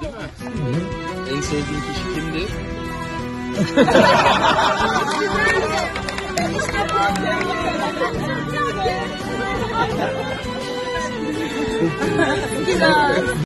Değil mi? En sevdiğin kişi kimdi? Güzel.